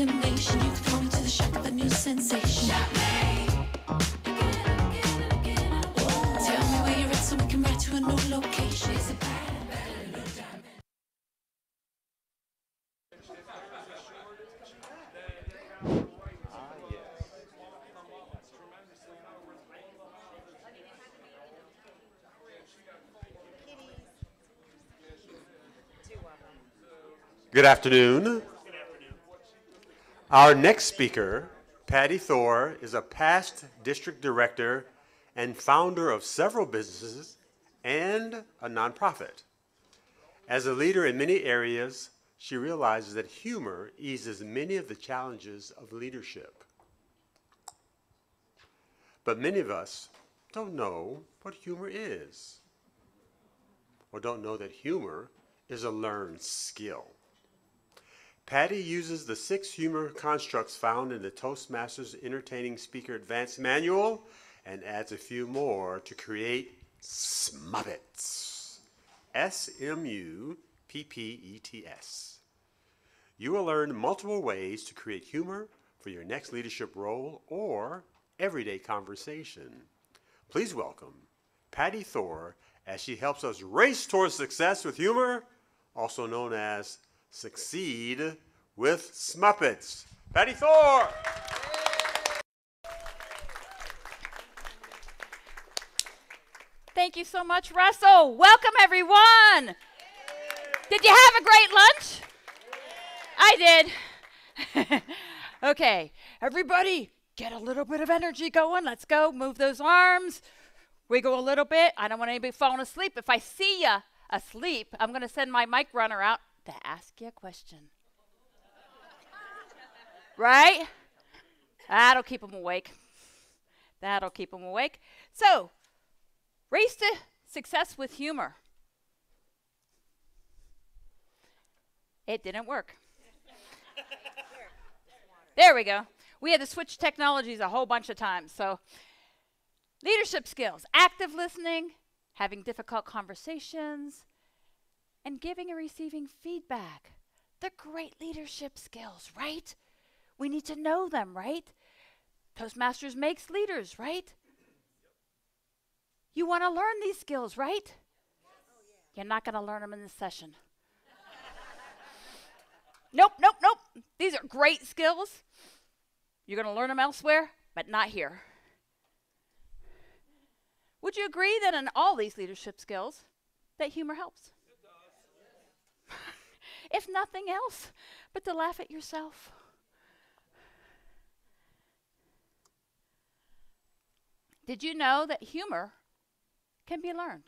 inclination. You me to the shock of a new sensation. Tell me where you're at so we can ride to a new location. Is it bad? Good afternoon. Our next speaker, Patti Thor, is a past district director and founder of several businesses and a nonprofit. As a leader in many areas, she realizes that humor eases many of the challenges of leadership. But many of us don't know what humor is, or don't know that humor is a learned skill. Patti uses the six humor constructs found in the Toastmasters Entertaining Speaker Advanced Manual and adds a few more to create Smuppets. S M U P P E T S. You will learn multiple ways to create humor for your next leadership role or everyday conversation. Please welcome Patti Thor as she helps us race towards success with humor, also known as Succeed with Smuppets. Patti Thor! Thank you so much, Russell. Welcome, everyone. Did you have a great lunch? I did. okay, everybody, get a little bit of energy going. Let's go. Move those arms. Wiggle a little bit. I don't want anybody falling asleep. If I see you asleep, I'm going to send my mic runner out to ask you a question. right? That'll keep them awake. That'll keep them awake. So, race to success with humor. It didn't work. there we go. We had to switch technologies a whole bunch of times. So, leadership skills, active listening, having difficult conversations, and giving and receiving feedback. They're great leadership skills, right? We need to know them, right? Toastmasters makes leaders, right? You want to learn these skills, right? You're not going to learn them in this session. nope, nope, nope. These are great skills. You're going to learn them elsewhere, but not here. Would you agree that in all these leadership skills, that humor helps? If nothing else, but to laugh at yourself. Did you know that humor can be learned?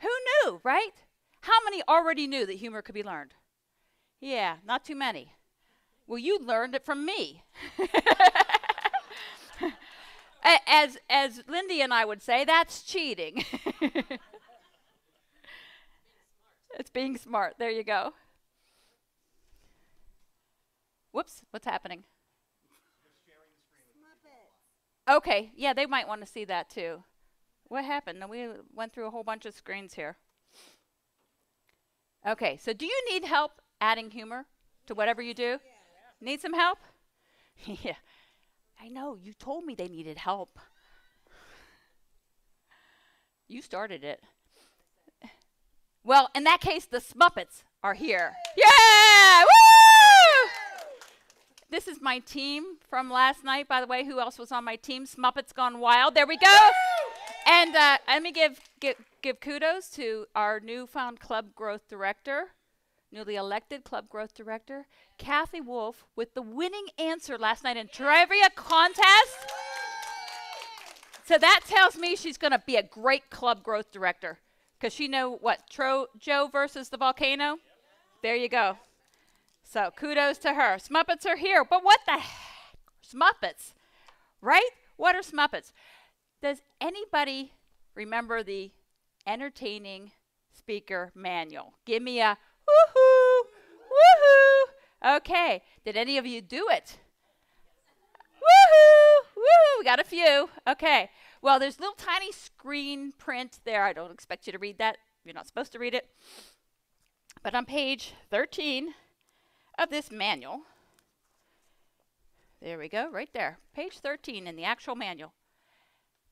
Who knew, right? How many already knew that humor could be learned? Yeah, not too many. Well, you learned it from me. as as Lindy and I would say, that's cheating. it's being smart. There you go. Whoops, what's happening? Okay, yeah, they might want to see that too. What happened? We went through a whole bunch of screens here. Okay, so do you need help adding humor to whatever you do? Need some help? yeah. I know, you told me they needed help. You started it. Well, in that case, the Smuppets are here. Yeah! Woo! This is my team from last night, by the way. Who else was on my team? Smuppets Gone Wild. There we go. And uh, let me give, give, give kudos to our newfound club growth director, newly elected club growth director, Kathy Wolf, with the winning answer last night in trivia contest. So that tells me she's going to be a great club growth director because she know what Tro- Joe versus the volcano. There you go. So kudos to her. Smuppets are here, but what the heck? Smuppets, right? What are Smuppets? Does anybody remember the entertaining speaker manual? Give me a woohoo, woohoo. Okay. Did any of you do it? Woohoo, woohoo. We got a few. Okay. Well, there's little tiny screen print there. I don't expect you to read that. You're not supposed to read it. But on page 13, of this manual, there we go, right there, page 13 in the actual manual,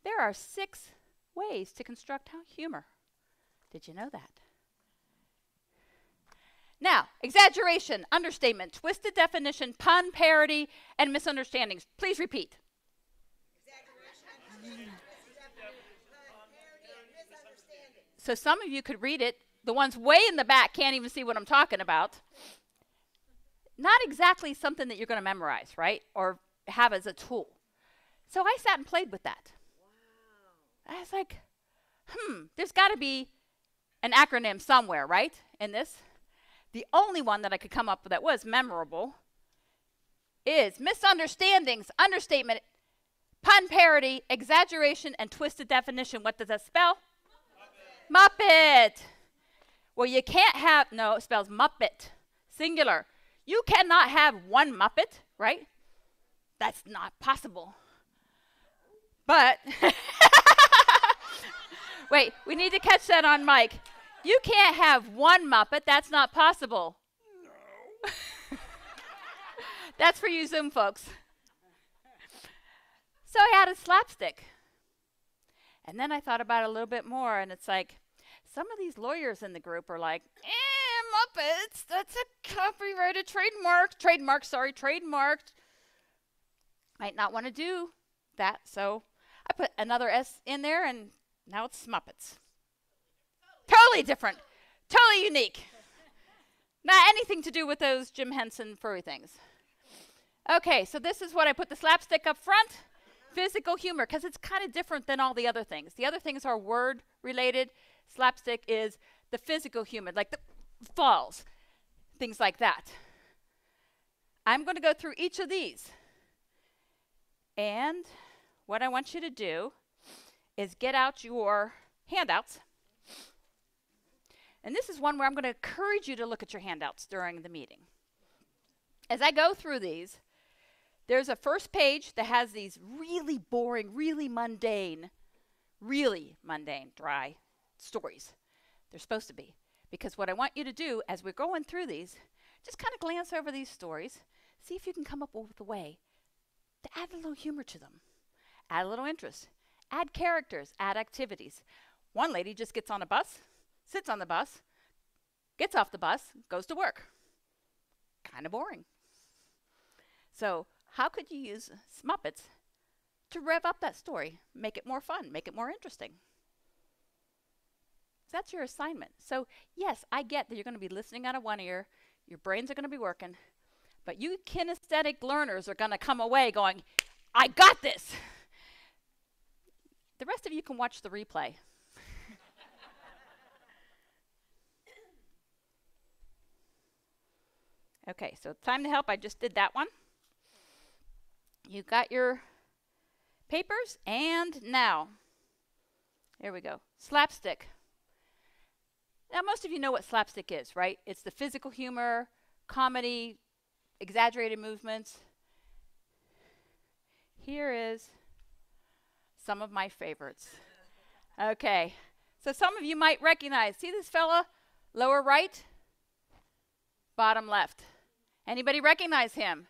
there are six ways to construct humor. Did you know that? Now, exaggeration, understatement, twisted definition, pun, parody, and misunderstandings. Please repeat. So some of you could read it. The ones way in the back can't even see what I'm talking about. Not exactly something that you're going to memorize, right? Or have as a tool. So I sat and played with that. Wow. I was like, hmm, there's got to be an acronym somewhere, right? In this. The only one that I could come up with that was memorable is misunderstandings, understatement, pun parody, exaggeration, and twisted definition. What does that spell? Muppet. Well, you can't have, no, it spells Muppet, singular. You cannot have one Muppet, right? That's not possible. But, wait, we need to catch that on mic. You can't have one Muppet. That's not possible. No. That's for you Zoom folks. So I added slapstick. And then I thought about it a little bit more, and it's like some of these lawyers in the group are like, eh, Muppets, that's a copyrighted trademark. Trademark, sorry, trademarked. Might not want to do that, so I put another S in there, and now it's Muppets. Totally different. Totally unique. Not anything to do with those Jim Henson furry things. Okay, so this is what I put the slapstick up front. Physical humor, because it's kind of different than all the other things. The other things are word related. Slapstick is the physical humor, like the falls, things like that. I'm going to go through each of these. And what I want you to do is get out your handouts and this is one where I'm going to encourage you to look at your handouts during the meeting. As I go through these, there's a first page that has these really boring, really mundane, really mundane, dry stories. They're supposed to be. Because what I want you to do as we're going through these, just kind of glance over these stories, see if you can come up with a way to add a little humor to them, add a little interest, add characters, add activities. One lady just gets on a bus, sits on the bus, gets off the bus, goes to work. Kind of boring. So, how could you use Smuppets to rev up that story, make it more fun, make it more interesting? That's your assignment. So, yes, I get that you're going to be listening out of one ear, your brains are going to be working, but you kinesthetic learners are going to come away going, I got this. The rest of you can watch the replay. Okay, so time to help. I just did that one. You got your papers, and now, here we go. Slapstick. Now, most of you know what slapstick is, right? It's the physical humor, comedy, exaggerated movements. Here is some of my favorites. Okay, so some of you might recognize. See this fella, lower right, bottom left. Anybody recognize him?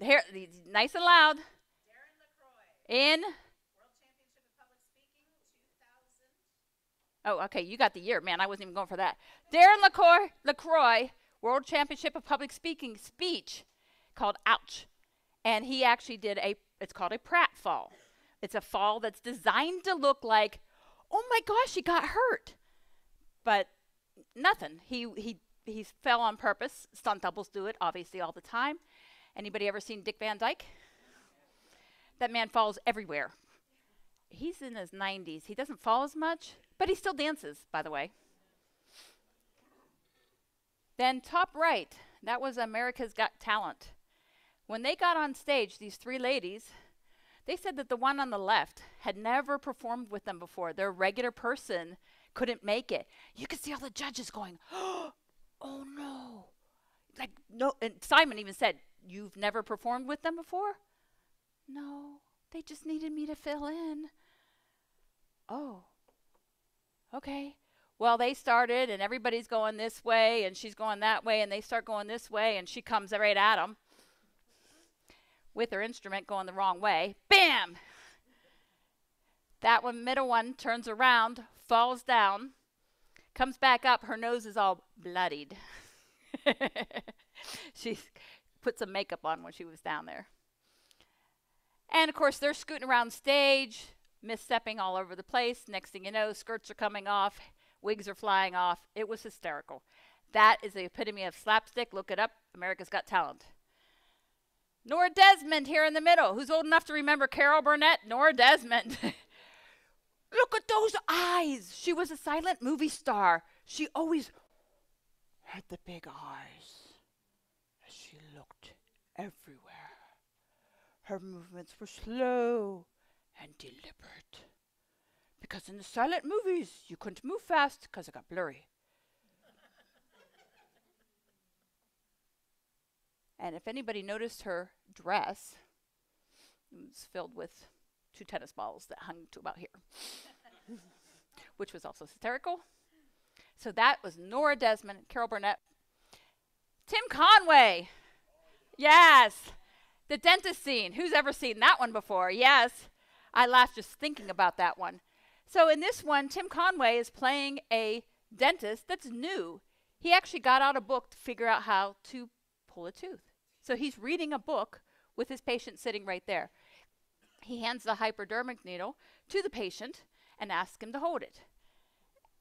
Here, nice and loud. In. Oh, okay. You got the year, man. I wasn't even going for that. Darren LaCroix, LaCroix, World Championship of Public Speaking speech called "Ouch," and he actually did a. It's called a pratfall. It's a fall that's designed to look like, oh my gosh, he got hurt, but nothing. He he he fell on purpose. Stunt doubles do it, obviously, all the time. Anybody ever seen Dick Van Dyke? That man falls everywhere. He's in his 90s. He doesn't fall as much, but he still dances, by the way. Then, top right, that was America's Got Talent. When they got on stage, these three ladies, they said that the one on the left had never performed with them before. Their regular person couldn't make it. You could see all the judges going, oh, no. Like, no. And Simon even said, You've never performed with them before? No, they just needed me to fill in. Oh, okay. Well, they started, and everybody's going this way, and she's going that way, and they start going this way, and she comes right at them with her instrument going the wrong way. Bam! That one, middle one, turns around, falls down, comes back up. Her nose is all bloodied. she put some makeup on when she was down there. And of course, they're scooting around stage, misstepping all over the place. Next thing you know, skirts are coming off, wigs are flying off. It was hysterical. That is the epitome of slapstick. Look it up. America's Got Talent. Nora Desmond here in the middle. Who's old enough to remember Carol Burnett? Nora Desmond. Look at those eyes. She was a silent movie star. She always had the big eyes as she looked everywhere. Her movements were slow and deliberate. Because in the silent movies, you couldn't move fast because it got blurry. and if anybody noticed her dress, it was filled with two tennis balls that hung to about here, which was also hysterical. So that was Nora Desmond, Carol Burnett. Tim Conway. Yes. The dentist scene. Who's ever seen that one before? Yes. I laughed just thinking about that one. So in this one, Tim Conway is playing a dentist that's new. He actually got out a book to figure out how to pull a tooth. So he's reading a book with his patient sitting right there. He hands the hypodermic needle to the patient and asks him to hold it.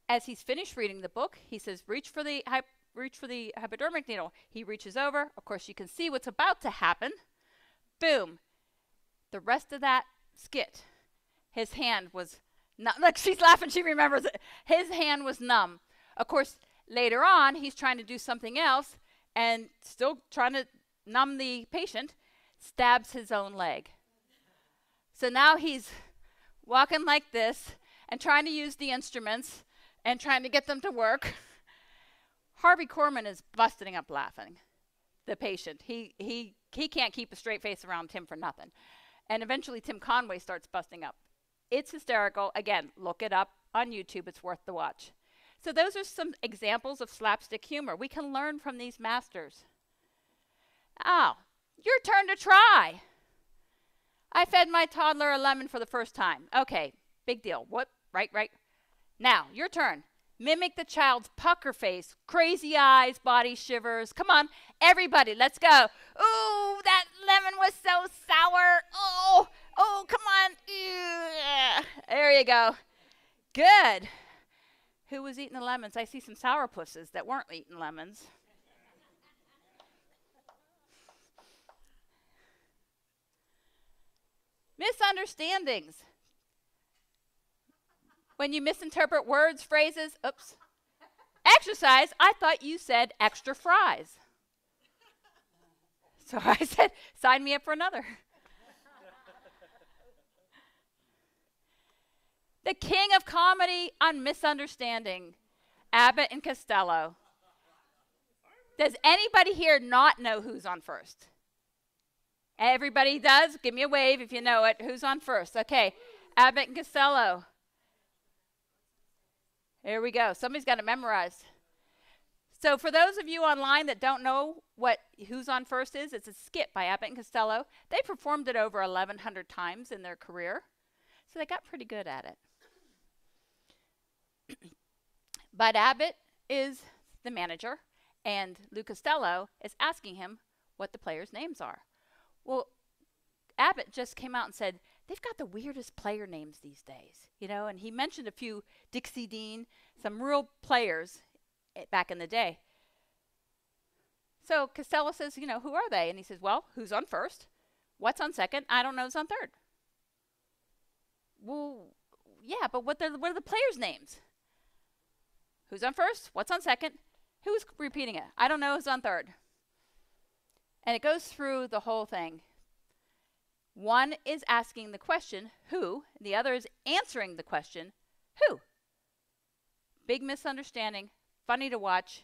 As he's finished reading the book, he says, "Reach for the reach for the hypodermic needle." He reaches over. Of course, you can see what's about to happen. Boom. The rest of that skit, his hand was numb. Look, she's laughing. She remembers it. His hand was numb. Of course, later on, he's trying to do something else and still trying to numb the patient, stabs his own leg. So now he's walking like this and trying to use the instruments and trying to get them to work. Harvey Korman is busting up laughing. The patient. He he he can't keep a straight face around Tim for nothing. And eventually Tim Conway starts busting up. It's hysterical. Again, look it up on YouTube. It's worth the watch. So those are some examples of slapstick humor. We can learn from these masters. Oh, your turn to try. I fed my toddler a lemon for the first time. Okay, big deal. What? Right, right. Now, your turn. Mimic the child's pucker face, crazy eyes, body shivers. Come on, everybody, let's go. Ooh, that lemon was so sour. Oh, oh, come on. Ugh. There you go. Good. Who was eating the lemons? I see some sourpusses that weren't eating lemons. Misunderstandings. When you misinterpret words, phrases, oops. Exercise, I thought you said extra fries. So I said, sign me up for another. the king of comedy on misunderstanding, Abbott and Costello. Does anybody here not know who's on first? Everybody does? Give me a wave if you know it. Who's on first? Okay. Abbott and Costello. Here we go. Somebody's got it memorized. So for those of you online that don't know what Who's on First is, it's a skit by Abbott and Costello. They performed it over 1,100 times in their career, so they got pretty good at it. but Abbott is the manager, and Lou Costello is asking him what the players' names are. Well, Abbott just came out and said they've got the weirdest player names these days, you know, and he mentioned a few Dizzy Dean, some real players eh, back in the day. So Costello says, you know, who are they? And he says, well, who's on first? What's on second? I don't know who's on third. Well, yeah, but what, what are the players' names? Who's on first? What's on second? Who's repeating it? I don't know who's on third. And it goes through the whole thing. One is asking the question, who? The other is answering the question, who? Big misunderstanding, funny to watch.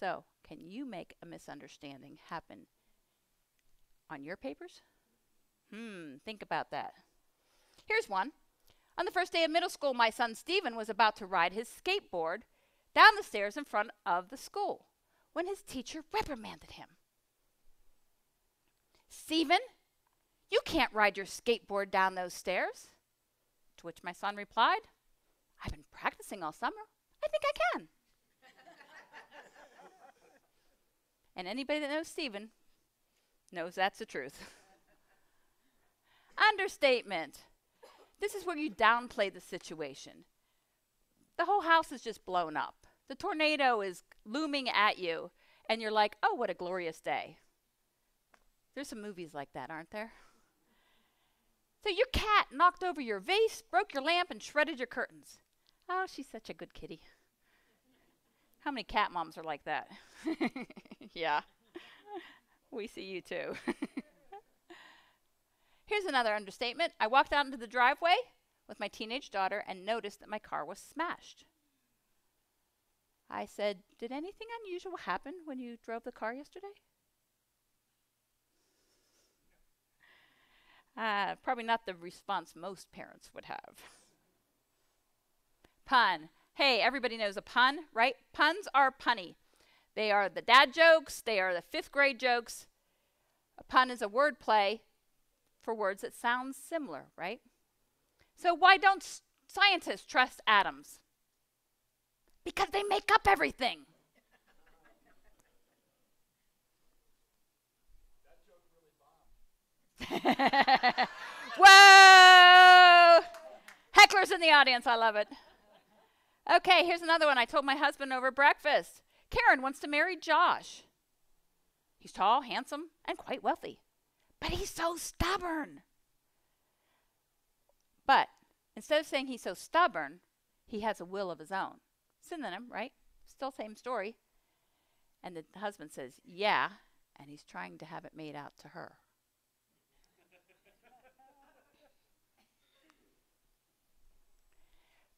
So, can you make a misunderstanding happen on your papers? Hmm, think about that. Here's one. On the first day of middle school, my son Stephen was about to ride his skateboard down the stairs in front of the school when his teacher reprimanded him. Stephen, you can't ride your skateboard down those stairs. To which my son replied, I've been practicing all summer. I think I can. and anybody that knows Stephen knows that's the truth. Understatement. This is where you downplay the situation. The whole house is just blown up. The tornado is looming at you, and you're like, oh, what a glorious day. There's some movies like that, aren't there? So your cat knocked over your vase, broke your lamp, and shredded your curtains. Oh, she's such a good kitty. How many cat moms are like that? yeah. We see you too. Here's another understatement. I walked out into the driveway with my teenage daughter and noticed that my car was smashed. I said, Did anything unusual happen when you drove the car yesterday? Uh, probably not the response most parents would have. Pun. Hey, everybody knows a pun, right? Puns are punny. They are the dad jokes, they are the fifth grade jokes. A pun is a word play for words that sound similar, right? So why don't scientists trust atoms? Because they make up everything. Whoa! Hecklers in the audience, I love it. Okay, here's another one I told my husband over breakfast. Karen wants to marry Josh. He's tall, handsome, and quite wealthy. But he's so stubborn. But instead of saying he's so stubborn, he has a will of his own. Synonym, right? Still same story. And the husband says, Yeah, and he's trying to have it made out to her.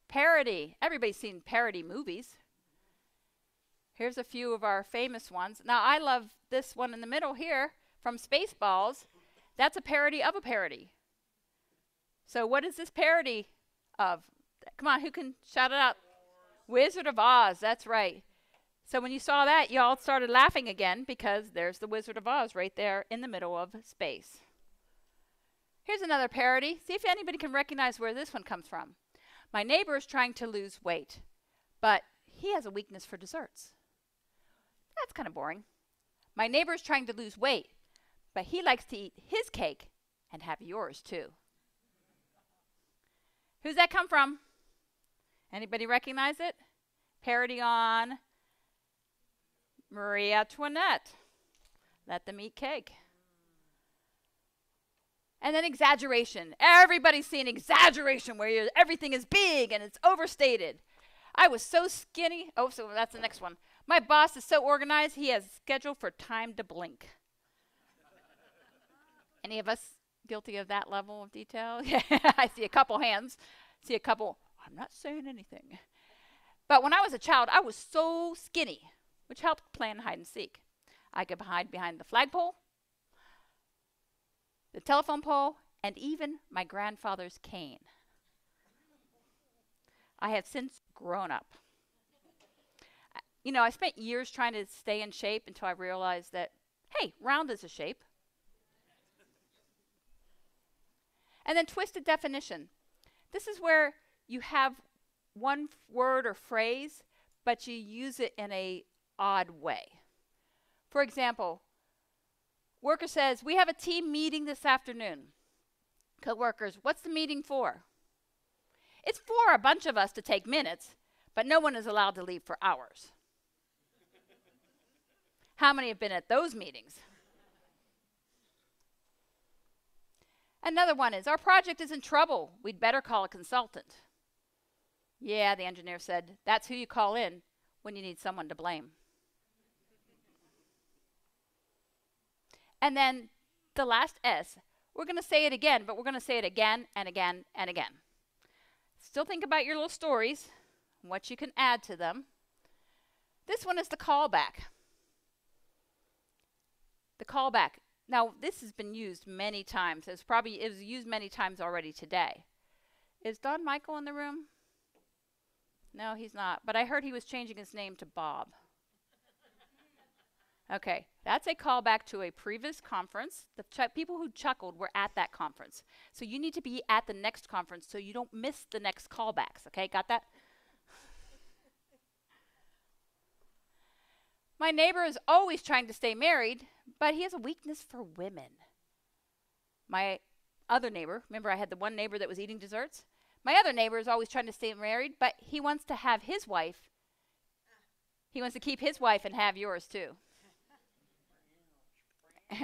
Parody. Everybody's seen parody movies. Here's a few of our famous ones. Now, I love this one in the middle here from Spaceballs. That's a parody of a parody. So, what is this parody of? Come on, who can shout it out? Wizard of Oz, that's right. So, when you saw that, you all started laughing again because there's the Wizard of Oz right there in the middle of space. Here's another parody. See if anybody can recognize where this one comes from. My neighbor is trying to lose weight, but he has a weakness for desserts. That's kind of boring. My neighbor is trying to lose weight, but he likes to eat his cake and have yours too. Who's that come from? Anybody recognize it? Parody on Marie Antoinette. Let them eat cake. And then exaggeration. Everybody's seen exaggeration where everything is big and it's overstated. I was so skinny. Oh, so that's the next one. My boss is so organized, he has scheduled for time to blink. Any of us guilty of that level of detail? Yeah, I see a couple hands. See a couple. I'm not saying anything. But when I was a child, I was so skinny, which helped playing hide and seek. I could hide behind the flagpole, the telephone pole, and even my grandfather's cane. I have since grown up. You know, I spent years trying to stay in shape until I realized that, hey, round is a shape. And then twisted definition. This is where you have one word or phrase, but you use it in a odd way. For example, worker says, "We have a team meeting this afternoon." Co-workers, "What's the meeting for?" It's for a bunch of us to take minutes, but no one is allowed to leave for hours. How many have been at those meetings? Another one is Our project is in trouble. We'd better call a consultant. Yeah, the engineer said, That's who you call in when you need someone to blame. And then the last S, we're going to say it again, but we're going to say it again and again and again. Still think about your little stories, what you can add to them. This one is the callback. The callback. Now, this has been used many times. It's probably it was used many times already today. Is Don Michael in the room? No, he's not. But I heard he was changing his name to Bob. Okay, that's a callback to a previous conference. The people who chuckled were at that conference. So you need to be at the next conference so you don't miss the next callbacks. Okay, got that? My neighbor is always trying to stay married, but he has a weakness for women. My other neighbor, remember I had the one neighbor that was eating desserts? My other neighbor is always trying to stay married, but he wants to have his wife. He wants to keep his wife and have yours too.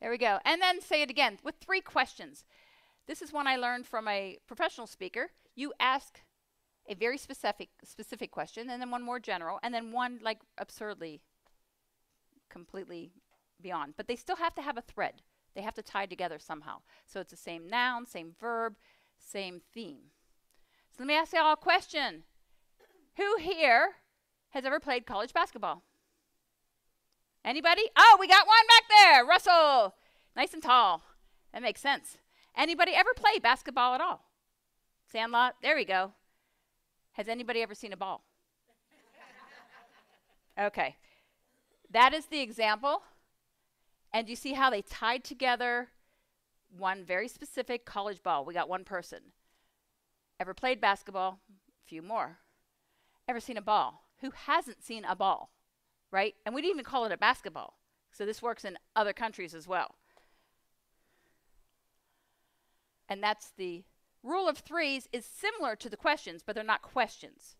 there we go. And then say it again with three questions. This is one I learned from a professional speaker. You ask a very specific specific question and then one more general and then one like absurdly completely beyond. But they still have to have a thread. They have to tie together somehow. So it's the same noun, same verb, same theme. So let me ask you all a question. Who here has ever played college basketball? Anybody? Oh, we got one back there. Russell. Nice and tall. That makes sense. Anybody ever play basketball at all? Sandlot? There we go. Has anybody ever seen a ball? okay. That is the example. And you see how they tied together one very specific college ball. We got one person. Ever played basketball? A few more. Ever seen a ball? Who hasn't seen a ball? Right? And we didn't even call it a basketball. So this works in other countries as well. And that's the rule of threes is similar to the questions, but they're not questions.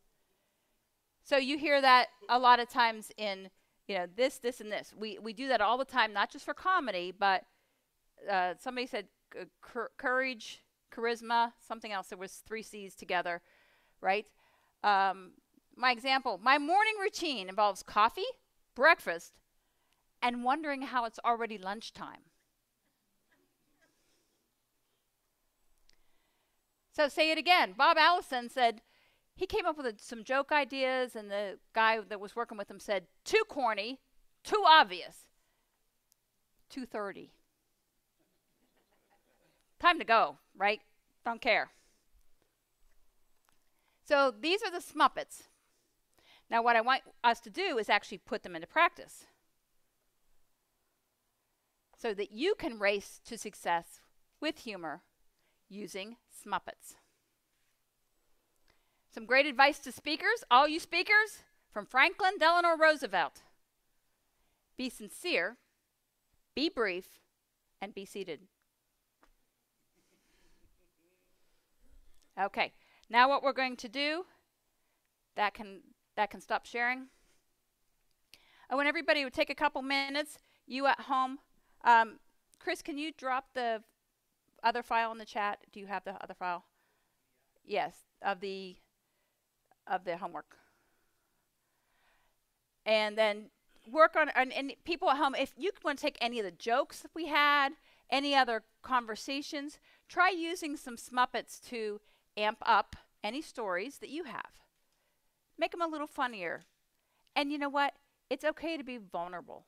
So you hear that a lot of times in, you know, this, this, and this. We, we do that all the time, not just for comedy, but uh, somebody said uh, courage, charisma, something else. There was three C's together, right? Um, my example, my morning routine involves coffee, breakfast, and wondering how it's already lunchtime. So say it again. Bob Allison said he came up with a, some joke ideas, and the guy that was working with him said, too corny, too obvious, 230. Time to go, right? Don't care. So these are the Smuppets. Now, what I want us to do is actually put them into practice so that you can race to success with humor using Smuppets. Some great advice to speakers, all you speakers, from Franklin Delano Roosevelt. Be sincere, be brief, and be seated. Okay, now what we're going to do, that can that can stop sharing. I want everybody to take a couple minutes. You at home, um, Chris, can you drop the other file in the chat? Do you have the other file? Yes, of the of the homework. And then work on and, and people at home. If you want to take any of the jokes that we had, any other conversations, try using some Smuppets to amp up any stories that you have. Make them a little funnier. And you know what? It's okay to be vulnerable.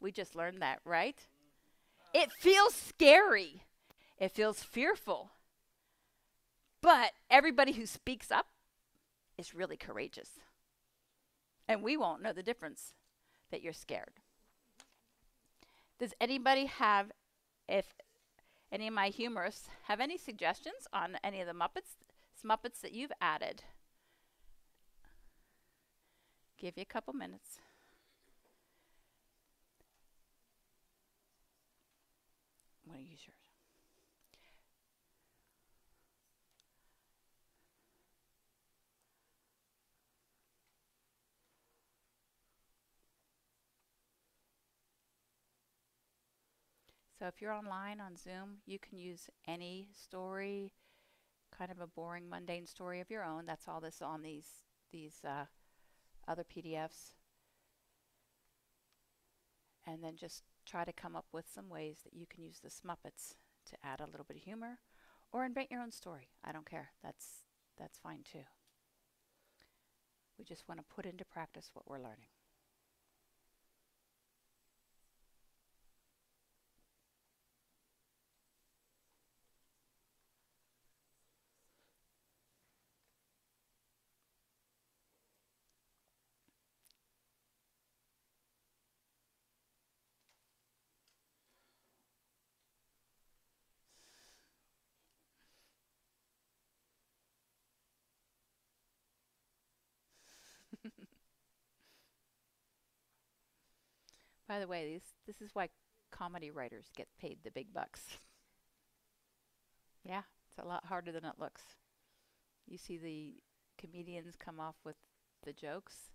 We just learned that, right? It feels scary. It feels fearful. But everybody who speaks up is really courageous. And we won't know the difference that you're scared. Does anybody have, if any of my humorists have any suggestions on any of the Muppets, Muppets that you've added? Give you a couple minutes. I'm going to use yours. So if you're online on Zoom, you can use any story, kind of a boring, mundane story of your own. That's all this on these these uh, other PDFs. And then just try to come up with some ways that you can use the Smuppets to add a little bit of humor or invent your own story. I don't care. That's that's fine too. We just want to put into practice what we're learning. By the way, these, this is why comedy writers get paid the big bucks. Yeah, it's a lot harder than it looks. You see the comedians come off with the jokes,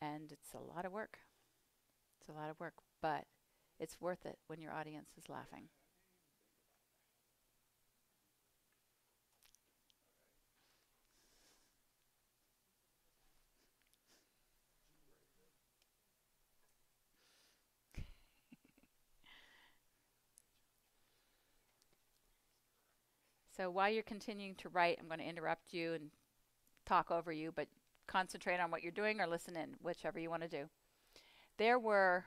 and it's a lot of work. It's a lot of work, but it's worth it when your audience is laughing. So while you're continuing to write, I'm going to interrupt you and talk over you, but concentrate on what you're doing or listen in, whichever you want to do. There were,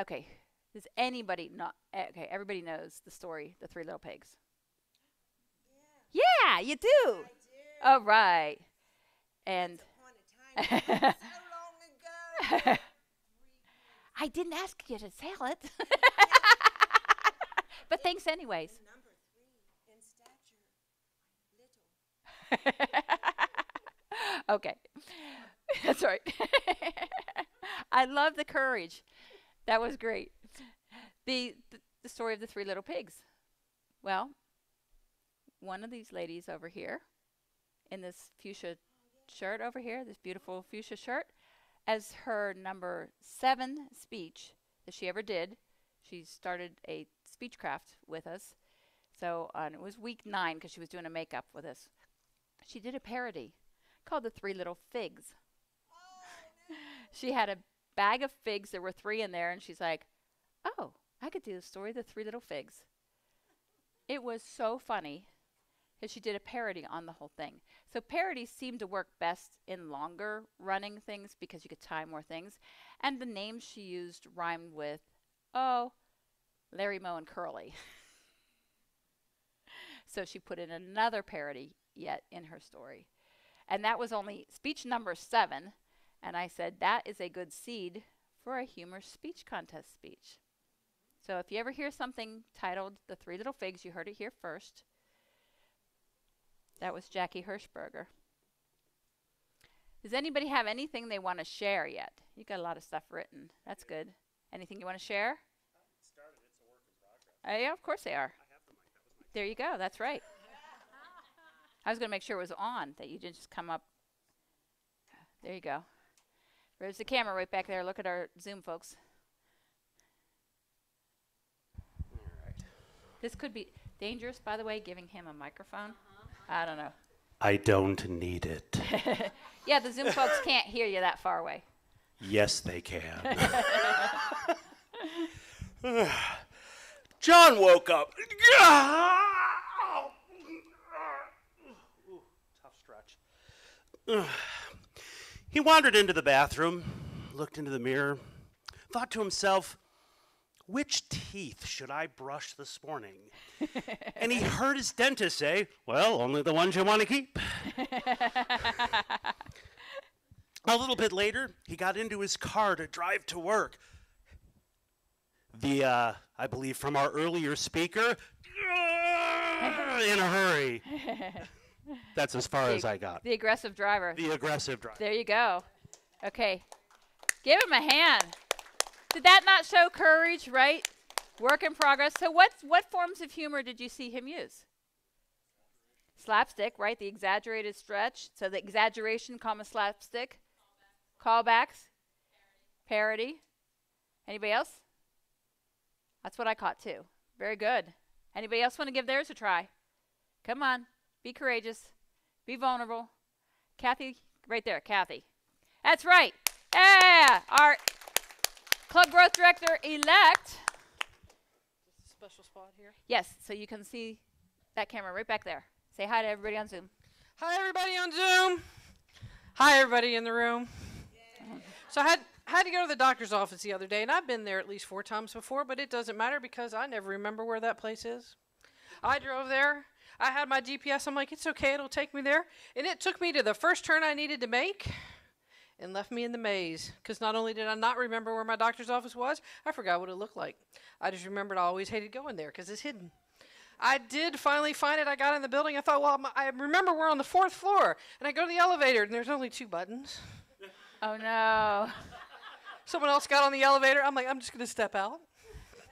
okay, does anybody not, eh, okay, everybody knows the story, The Three Little Pigs. Yeah, you do. All right. And I didn't ask you to sell it. but thanks anyways. Number three in stature, little. okay. That's right. I love the courage. That was great. The, the the story of the three little pigs. Well, one of these ladies over here in this fuchsia shirt over here, this beautiful fuchsia shirt, as her number 7 speech that she ever did, she started a speechcraft with us. So, uh, it was week 9 because she was doing a makeup with us. She did a parody called The Three Little Figs. she had a bag of figs. There were three in there, and she's like, "Oh, I could do the story of the three little figs." It was so funny because she did a parody on the whole thing. So parodies seem to work best in longer running things because you could tie more things. And the names she used rhymed with, oh, Larry Moe and Curly. so she put in another parody yet in her story. And that was only speech number seven. And I said, that is a good seed for a humor speech contest speech. So if you ever hear something titled The Three Little Figs, you heard it here first. That was Jackie Hirschberger. Does anybody have anything they want to share yet? You got a lot of stuff written. That's good. Anything you want to share? Uh, yeah, of course they are. There you go. That's right. I was going to make sure it was on, that you didn't just come up. There you go. There's the camera right back there. Look at our Zoom folks. This could be dangerous, by the way, giving him a microphone. Uh-huh. I don't know. I don't need it. Yeah, the Zoom folks can't hear you that far away. Yes, they can. John woke up. Ooh, tough stretch. He wandered into the bathroom, looked into the mirror, thought to himself, which teeth should I brush this morning? and he heard his dentist say, Well, only the ones you want to keep. A little bit later, he got into his car to drive to work. The, uh, I believe from our earlier speaker, in a hurry. That's as far as I got. The aggressive driver. The aggressive driver. There you go. Okay. Give him a hand. Did that not show courage, right? Work in progress. So what what forms of humor did you see him use? Slapstick, right? The exaggerated stretch. So the exaggeration, comma slapstick. Callbacks. Parody. Anybody else? That's what I caught too. Very good. Anybody else want to give theirs a try? Come on. Be courageous. Be vulnerable. Kathy, right there, Kathy. That's right. Yeah, our club growth director elect. special spot here. Yes, so you can see that camera right back there. Say hi to everybody on Zoom. Hi, everybody on Zoom. Hi, everybody in the room. So I had had to go to the doctor's office the other day, and I've been there at least four times before, but it doesn't matter because I never remember where that place is. I drove there. I had my GPS. I'm like, it's okay, it'll take me there. And it took me to the first turn I needed to make and left me in the maze. Because not only did I not remember where my doctor's office was, I forgot what it looked like. I just remembered I always hated going there because it's hidden. I did finally find it. I got in the building. I thought, well, I'm- remember we're on the fourth floor. And I go to the elevator, and there's only two buttons. Oh no. Someone else got on the elevator. I'm like, I'm just going to step out.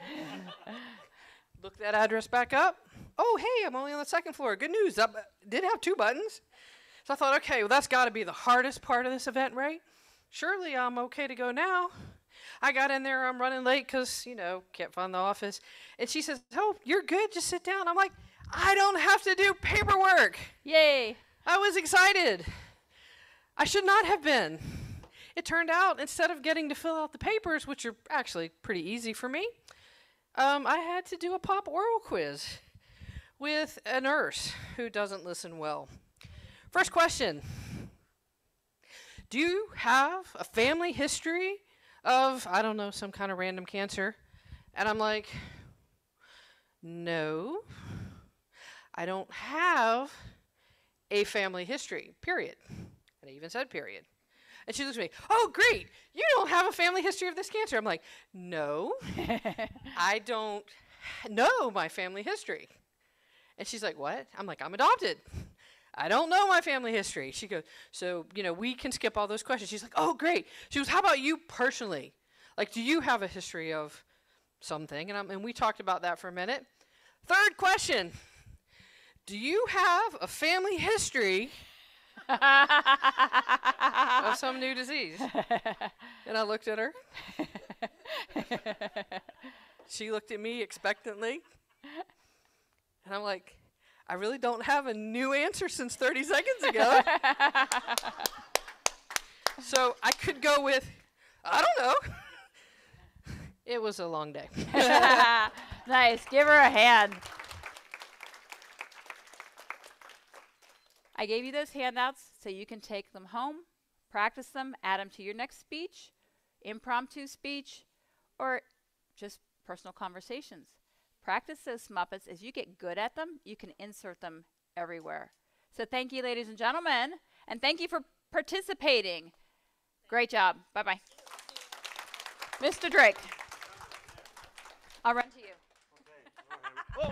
Look that address back up. Oh, hey, I'm only on the second floor. Good news. I did have two buttons. So I thought, okay, well, that's got to be the hardest part of this event, right? Surely I'm okay to go now. I got in there. I'm running late because, you know, can't find the office. And she says, Oh, you're good. Just sit down. I'm like, I don't have to do paperwork. Yay. I was excited. I should not have been. It turned out instead of getting to fill out the papers, which are actually pretty easy for me, um, I had to do a pop oral quiz with a nurse who doesn't listen well. First question Do you have a family history of, I don't know, some kind of random cancer? And I'm like, No, I don't have a family history, period. And I even said period. And she looks at me, oh, great, you don't have a family history of this cancer. I'm like, no, I don't know my family history. And she's like, what? I'm like, I'm adopted. I don't know my family history. She goes, so, you know, we can skip all those questions. She's like, oh, great. She goes, how about you personally? Like, do you have a history of something? And, I'm, and we talked about that for a minute. Third question Do you have a family history of some new disease? And I looked at her. she looked at me expectantly. And I'm like, I really don't have a new answer since 30 seconds ago. so I could go with, I don't know. It was a long day. nice. Give her a hand. I gave you those handouts so you can take them home, practice them, add them to your next speech, impromptu speech, or just personal conversations. Practice those SMUPPETS. As you get good at them, you can insert them everywhere. So thank you, ladies and gentlemen, and thank you for participating. Great job. Bye bye. Mr. Drake, I'll run to you. I'm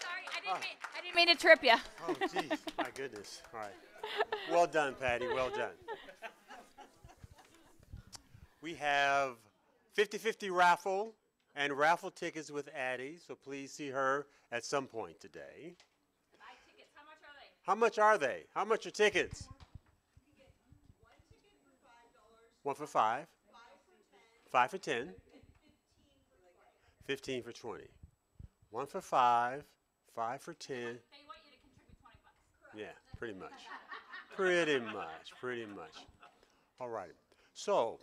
sorry, I didn't, mean, I didn't mean to trip you. Oh, jeez, my goodness. All right. Well done, Patti. Well done. We have 50-50 raffle and raffle tickets with Addie, so please see her at some point today. How much are they? How much are they? How much are tickets? One for five. Five for ten. Fifteen for twenty. One for five, five for ten. Yeah, pretty much. Pretty much, pretty much. All right. So,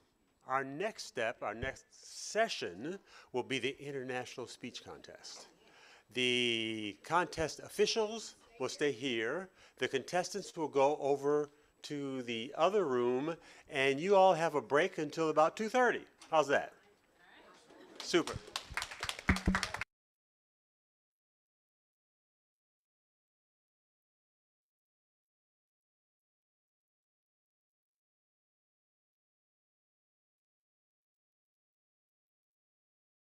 our next step, our next session will be the International Speech Contest. The contest officials will stay here. The contestants will go over to the other room, and you all have a break until about 2:30. How's that? Super.